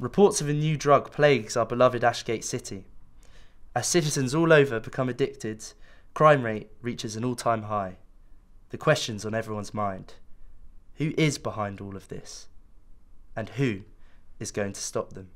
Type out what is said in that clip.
Reports of a new drug plagues our beloved Ashgate city. As citizens all over become addicted, crime rate reaches an all time high. The question's on everyone's mind who is behind all of this? And who is going to stop them?